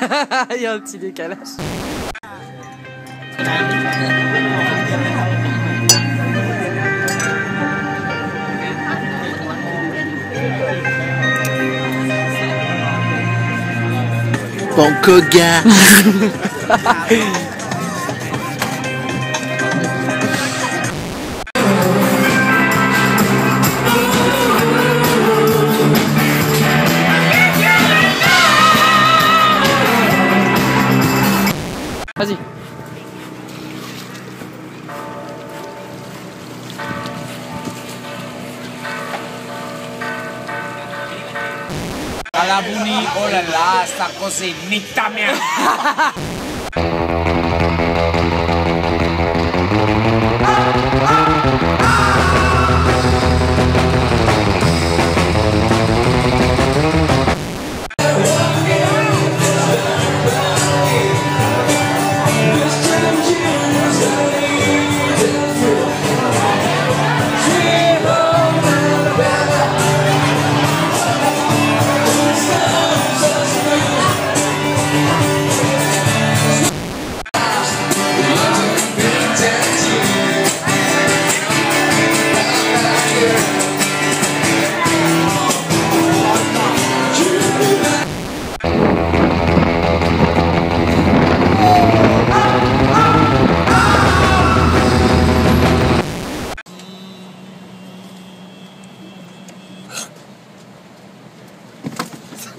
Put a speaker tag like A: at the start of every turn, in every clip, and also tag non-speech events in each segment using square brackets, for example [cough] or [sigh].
A: [laughs] Il y a un petit décalage.
B: Bon [laughs]
C: Kalabuni, oh là là, sta così, nitta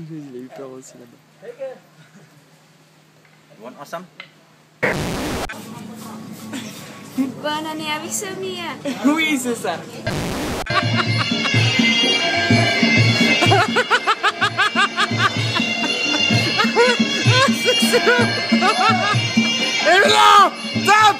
A: Il a eu peur aussi là-bas.
B: Want awesome?
D: Bonne année avec Samia.
A: Oui, c'est ça. [laughs]
C: Et là Top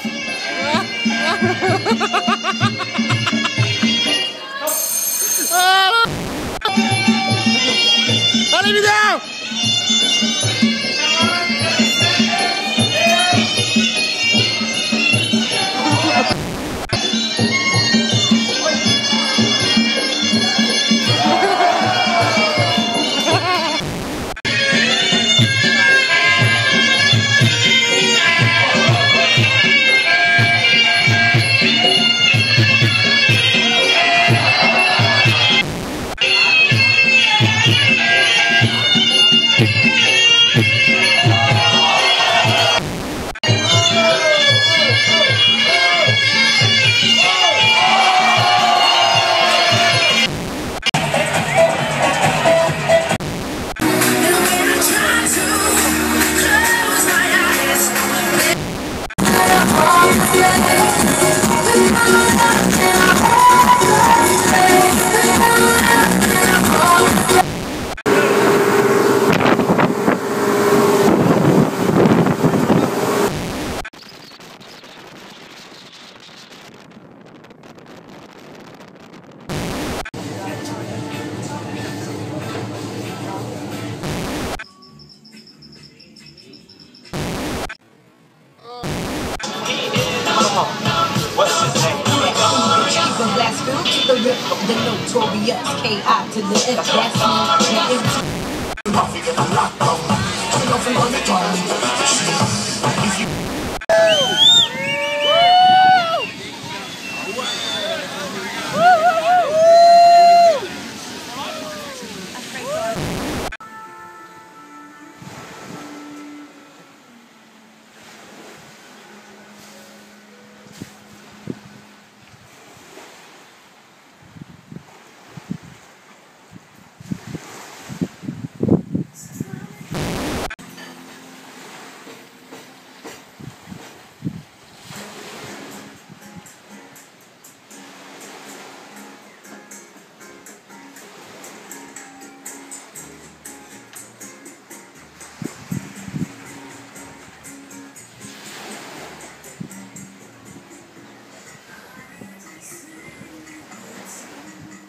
E: The the notorious K.I. to the F. That's me. Now empty.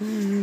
A: Mm-hmm.